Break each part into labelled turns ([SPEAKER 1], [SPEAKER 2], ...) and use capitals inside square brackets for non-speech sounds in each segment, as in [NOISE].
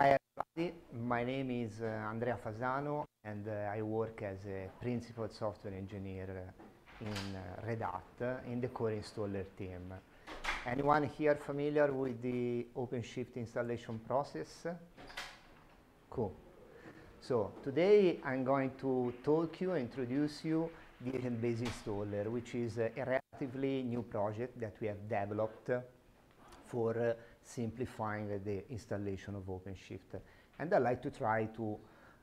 [SPEAKER 1] Hi everybody, my name is uh, Andrea Fasano and uh, I work as a principal software engineer in uh, Red Hat in the core installer team. Anyone here familiar with the OpenShift installation process? Cool. So today I'm going to talk to you, introduce you the agent-based installer, which is a relatively new project that we have developed for uh, simplifying the installation of OpenShift. And I'd like to try to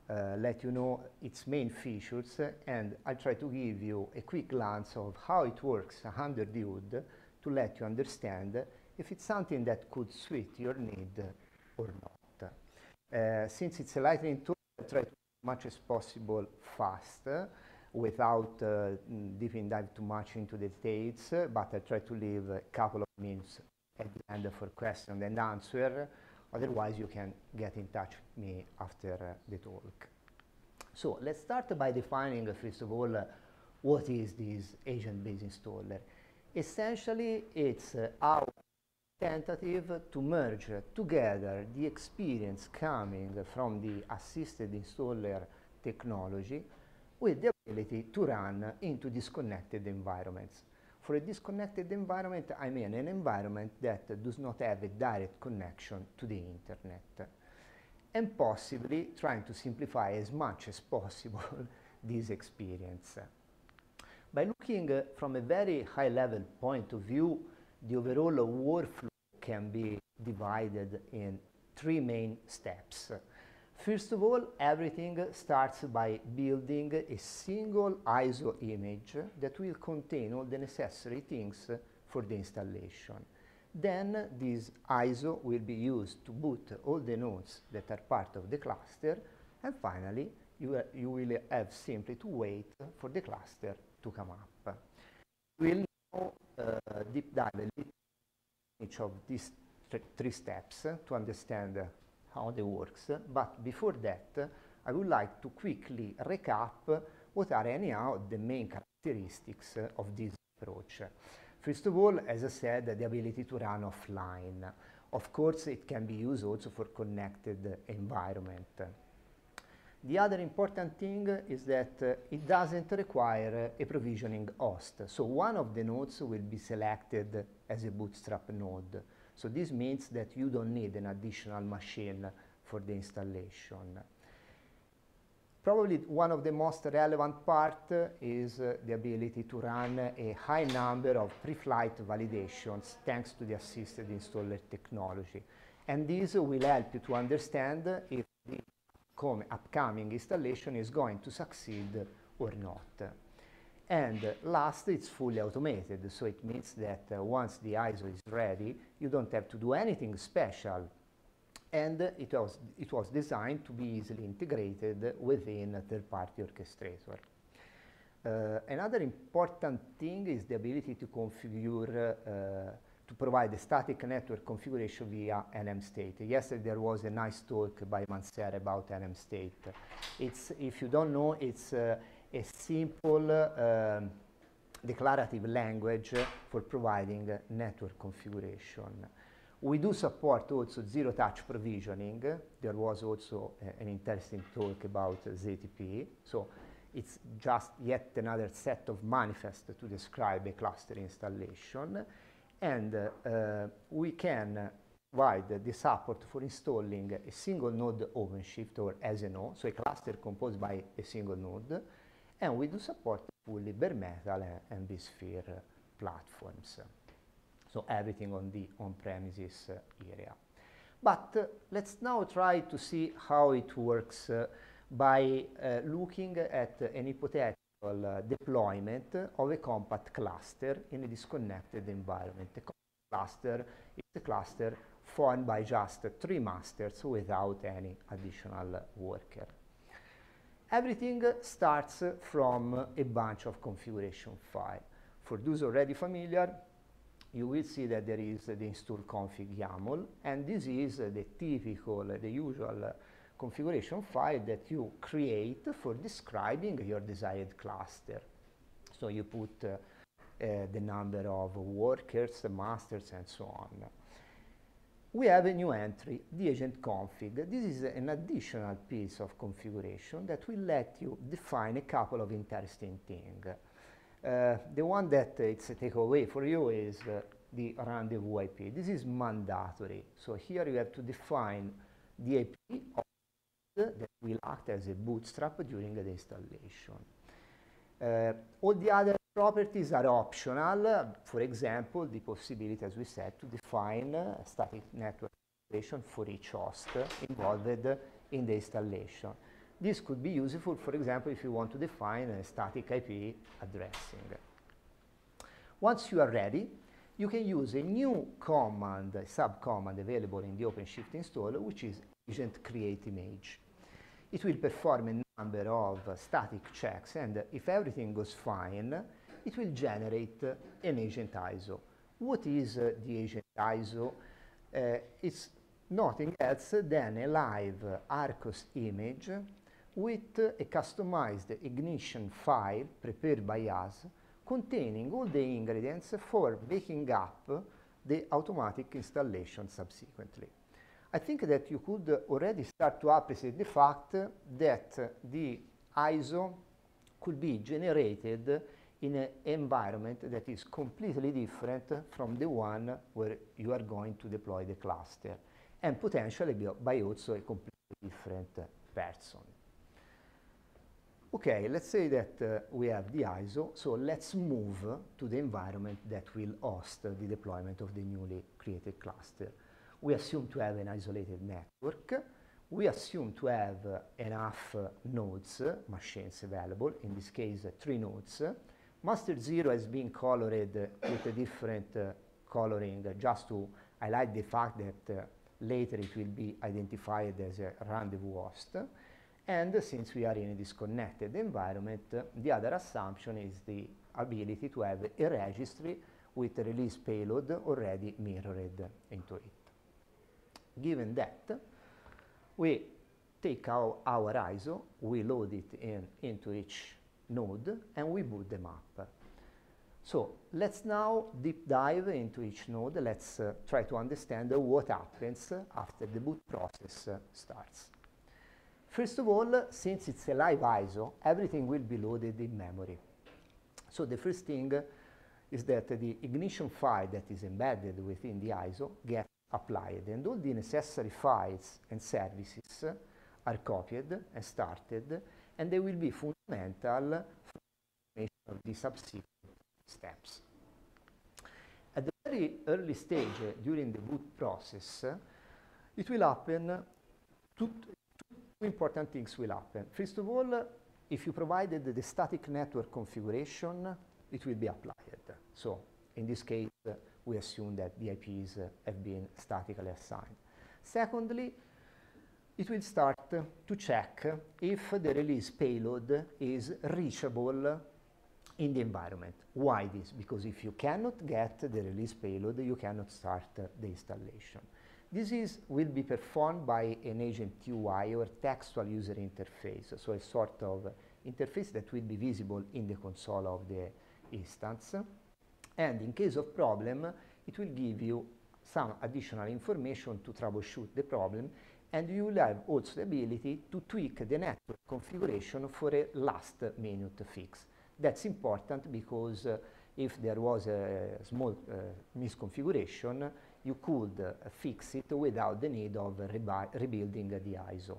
[SPEAKER 1] uh, let you know its main features and I'll try to give you a quick glance of how it works under the hood to let you understand if it's something that could suit your need or not. Uh, since it's a lightning tool, I'll try to as much as possible fast without uh, deeping dive too much into the details, but I try to leave a couple of minutes at the end for question and answer. Otherwise, you can get in touch with me after uh, the talk. So let's start by defining, uh, first of all, uh, what is this agent-based installer. Essentially, it's uh, our tentative to merge together the experience coming from the assisted installer technology with the ability to run into disconnected environments. For a disconnected environment, I mean an environment that does not have a direct connection to the internet. And possibly trying to simplify as much as possible [LAUGHS] this experience. By looking uh, from a very high level point of view, the overall workflow can be divided in three main steps. First of all, everything starts by building a single ISO image that will contain all the necessary things for the installation. Then this ISO will be used to boot all the nodes that are part of the cluster and finally you, you will have simply to wait for the cluster to come up. We'll now uh, deep dive a little each of these three steps to understand how they works. But before that, I would like to quickly recap what are anyhow the main characteristics of this approach. First of all, as I said, the ability to run offline. Of course, it can be used also for connected environment. The other important thing is that uh, it doesn't require a provisioning host. So one of the nodes will be selected as a bootstrap node. So this means that you don't need an additional machine for the installation. Probably one of the most relevant part is uh, the ability to run a high number of pre-flight validations thanks to the assisted installer technology. And this will help you to understand if the upcoming installation is going to succeed or not. And last, it's fully automated, so it means that uh, once the ISO is ready, you don't have to do anything special. And it was, it was designed to be easily integrated within a third-party orchestrator. Uh, another important thing is the ability to configure, uh, to provide a static network configuration via NMState. Yesterday there was a nice talk by Manser about NMState. It's, if you don't know, it's uh, a simple uh, declarative language for providing network configuration. We do support also zero-touch provisioning. There was also an interesting talk about ZTP. So it's just yet another set of manifests to describe a cluster installation. And uh, we can provide the support for installing a single node OpenShift or SNO, so a cluster composed by a single node, and we do support fully bare metal and vSphere platforms. So everything on the on-premises area. But let's now try to see how it works uh, by uh, looking at an hypothetical uh, deployment of a compact cluster in a disconnected environment. A cluster is a cluster formed by just three masters without any additional worker. Everything starts from a bunch of configuration file. For those already familiar, you will see that there is the install config YAML, and this is the typical, the usual configuration file that you create for describing your desired cluster. So you put uh, uh, the number of workers, the masters, and so on. We have a new entry, the agent config. This is an additional piece of configuration that will let you define a couple of interesting things. Uh, the one that uh, it's a takeaway for you is uh, the rendezvous IP. This is mandatory. So here you have to define the IP that will act as a bootstrap during the installation. Uh, all the other properties are optional. For example, the possibility, as we said, to define a static network configuration for each host involved in the installation. This could be useful, for example, if you want to define a static IP addressing. Once you are ready, you can use a new command, a subcommand available in the OpenShift installer, which is agent create image. It will perform a number of static checks, and if everything goes fine, it will generate an agent ISO. What is uh, the agent ISO? Uh, it's nothing else than a live RHCOS image with a customized ignition file prepared by us containing all the ingredients for making up the automatic installation subsequently. I think that you could already start to appreciate the fact that the ISO could be generated in an environment that is completely different from the one where you are going to deploy the cluster and potentially by also a completely different person. Okay, let's say that uh, we have the ISO, so let's move to the environment that will host the deployment of the newly created cluster. We assume to have an isolated network. We assume to have uh, enough uh, nodes, machines available, in this case three nodes. Master 0 has been colored with a different uh, coloring uh, just to highlight the fact that uh, later it will be identified as a rendezvous host. And since we are in a disconnected environment, the other assumption is the ability to have a registry with a release payload already mirrored into it. Given that, we take our, our ISO, we load it in, into each node, and we boot them up. So let's now deep dive into each node. Let's uh, try to understand uh, what happens after the boot process uh, starts. First of all, since it's a live ISO, everything will be loaded in memory. So the first thing is that the ignition file that is embedded within the ISO gets applied and all the necessary files and services are copied and started and they will be fundamental for the subsequent steps. At the very early stage uh, during the boot process, uh, it will happen two, two important things will happen. First of all, if you provided the static network configuration, it will be applied. So in this case, uh, we assume that the IPs uh, have been statically assigned. Secondly, it will start to check if the release payload is reachable in the environment. Why this? Because if you cannot get the release payload, you cannot start the installation. This is, will be performed by an agent TUI or textual user interface, so a sort of interface that will be visible in the console of the instance. And in case of problem, it will give you some additional information to troubleshoot the problem and you will have also the ability to tweak the network configuration for a last minute fix. That's important because uh, if there was a small uh, misconfiguration, you could uh, fix it without the need of rebuilding the ISO.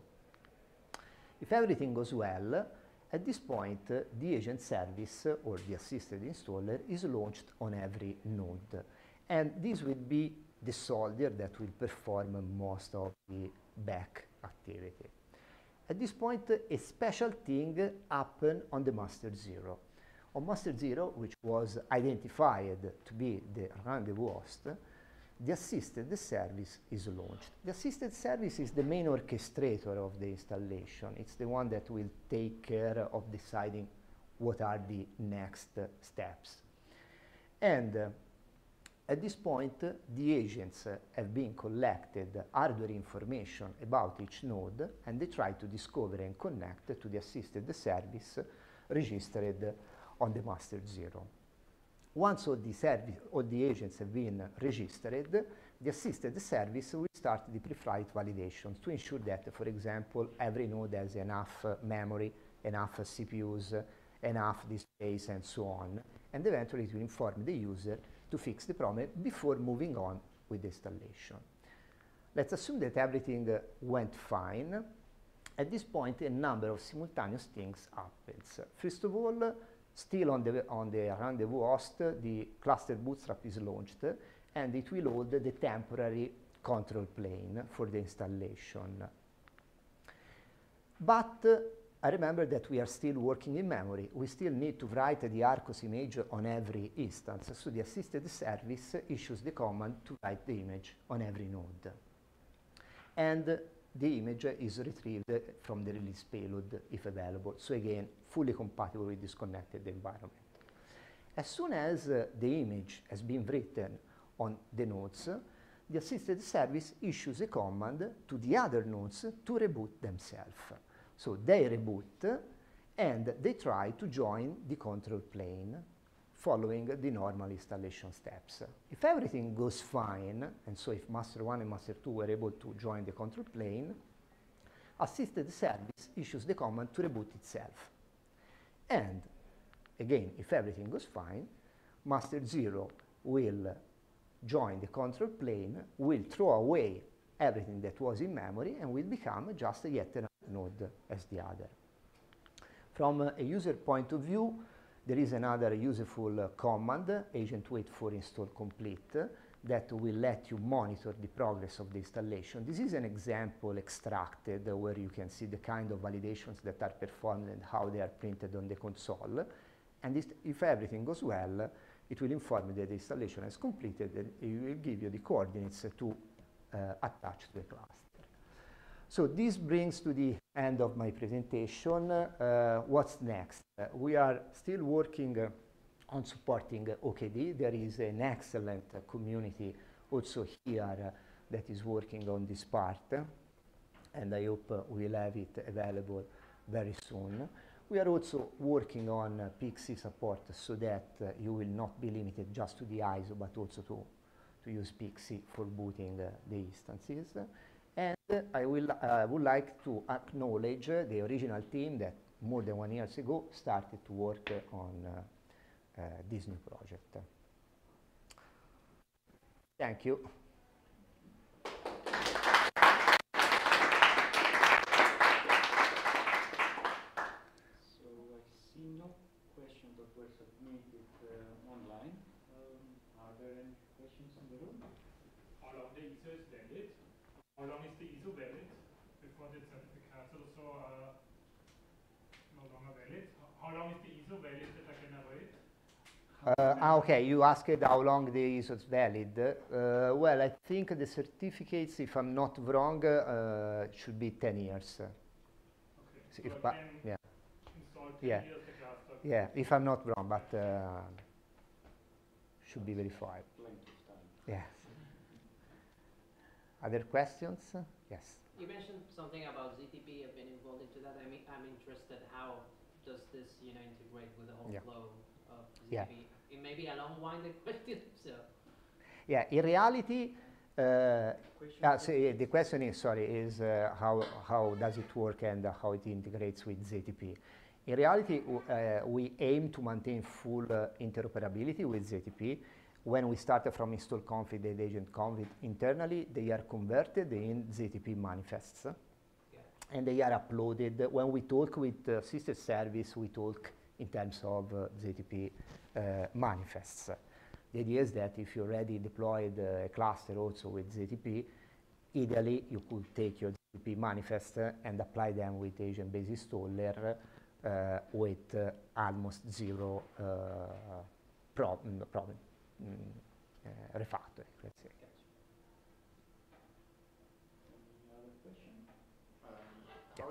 [SPEAKER 1] If everything goes well, at this point, uh, the agent service or the assisted installer is launched on every node. And this will be the soldier that will perform most of the back activity. At this point, a special thing happened on the master zero. On master zero, which was identified to be the rendezvous host, the assisted service is launched. The assisted service is the main orchestrator of the installation. It's the one that will take care of deciding what are the next steps. And uh, at this point, the agents have been collected hardware information about each node and they try to discover and connect to the assisted service registered on the master zero. Once all the, all the agents have been registered, the assisted service will start the pre-flight validation to ensure that, for example, every node has enough memory, enough CPUs, enough displays, and so on. And eventually it will inform the user to fix the problem before moving on with the installation. Let's assume that everything uh, went fine. At this point, a number of simultaneous things happens. First of all, still on the, on the rendezvous host, the cluster bootstrap is launched, and it will load the temporary control plane for the installation. But I remember that we are still working in memory. We still need to write the RHCOS image on every instance. So the assisted service issues the command to write the image on every node. And the image is retrieved from the release payload if available. So again, fully compatible with disconnected environment. As soon as uh, the image has been written on the nodes, the assisted service issues a command to the other nodes to reboot themselves. So they reboot and they try to join the control plane following the normal installation steps. If everything goes fine, and so if master 1 and master 2 were able to join the control plane, assisted service issues the command to reboot itself. And again, if everything goes fine, master 0 will join the control plane, will throw away everything that was in memory and will become just yet another node as the other. From a user point of view, there is another useful uh, command, agent wait for install complete, that will let you monitor the progress of the installation. This is an example extracted where you can see the kind of validations that are performed and how they are printed on the console. And if everything goes well, it will inform you that the installation is completed and it will give you the coordinates to uh, attach to the cluster. So this brings to the end of my presentation. Uh, what's next? Uh, we are still working uh, on supporting OKD. There is an excellent community also here that is working on this part. and I hope we'll have it available very soon. We are also working on uh, PXE support so that uh, you will not be limited just to the ISO, but also to, to use PXE for booting uh, the instances. And I will, uh, would like to acknowledge the original team that more than one years ago started to work on uh, uh, this new project. Thank you.
[SPEAKER 2] So I see no questions that were submitted uh, online. Um, are there any questions in the room?
[SPEAKER 3] How long the ISO is valid? How long is the ISO valid before the certificates also are no longer valid? How long is the ISO valid that I can avoid?
[SPEAKER 1] Uh, ah, okay, you asked how long the ISO is valid. Uh, well, I think the certificates, if I'm not wrong, uh, should be 10 years.
[SPEAKER 3] Okay.
[SPEAKER 1] So
[SPEAKER 3] So
[SPEAKER 1] if
[SPEAKER 3] I
[SPEAKER 1] pa-
[SPEAKER 3] can
[SPEAKER 1] yeah.
[SPEAKER 3] 10
[SPEAKER 1] Yeah.
[SPEAKER 3] years.
[SPEAKER 1] Yeah, if I'm not wrong, but uh, should be verified.
[SPEAKER 2] Plenty of time.
[SPEAKER 1] Yes. Other questions? Yes.
[SPEAKER 4] You mentioned something about ZTP. I've been involved into that. I mean, I'm interested. How does this, you know, integrate with the whole
[SPEAKER 1] Yeah.
[SPEAKER 4] flow of ZTP?
[SPEAKER 1] Yeah.
[SPEAKER 4] It may be a long-winded [LAUGHS] question, so.
[SPEAKER 1] Yeah, in reality, uh,
[SPEAKER 2] Question?
[SPEAKER 1] ah, so, uh, the question is, sorry, is uh, how, how does it work and uh, how it integrates with ZTP. In reality, uh, we aim to maintain full uh, interoperability with ZTP. When we start from install config and agent config internally, they are converted in ZTP manifests.
[SPEAKER 4] Yeah.
[SPEAKER 1] and they are uploaded. When we talk with uh, assisted service, we talk in terms of uh, ZTP uh, manifests. The idea is that if you already deployed uh, a cluster also with ZTP, ideally you could take your ZTP manifest uh, and apply them with agent-based installer uh, with uh, almost zero uh, prob- mm, problem, mm, uh, refactoring, let's say.
[SPEAKER 5] Um, how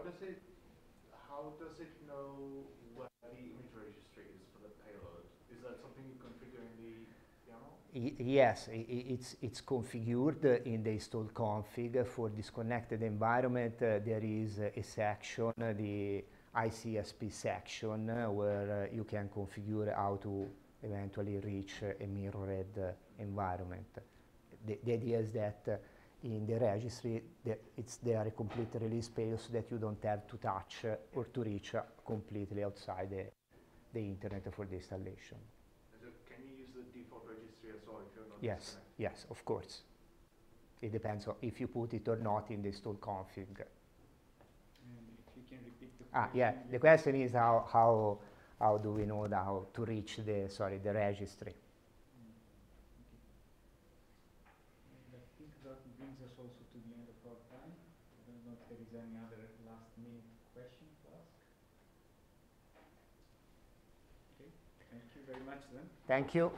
[SPEAKER 5] does it know where the image registry is for the payload? Is that something you configure in the YAML?
[SPEAKER 1] Y- Yes, it's, it's configured in the install config. For disconnected environment, uh, there is a section, the ICSP section, where you can configure how to eventually reach a mirrored environment. the, the idea is that in the registry, the, it's there a complete release so that you don't have to touch or to reach completely outside the, the internet for the installation.
[SPEAKER 5] So can you use the default registry as if you're not
[SPEAKER 1] Yes,
[SPEAKER 5] disconnected?
[SPEAKER 1] yes, of course. It depends on if you put it or not in the install config.
[SPEAKER 2] And if you can repeat the
[SPEAKER 1] Ah, yeah, the question is how, how, how do we know the- how to reach the, sorry, the registry?
[SPEAKER 2] Okay. And I think that brings us also to the end of our time. I don't know if there is any other last minute question to ask. Okay, thank you very much then.
[SPEAKER 1] Thank you.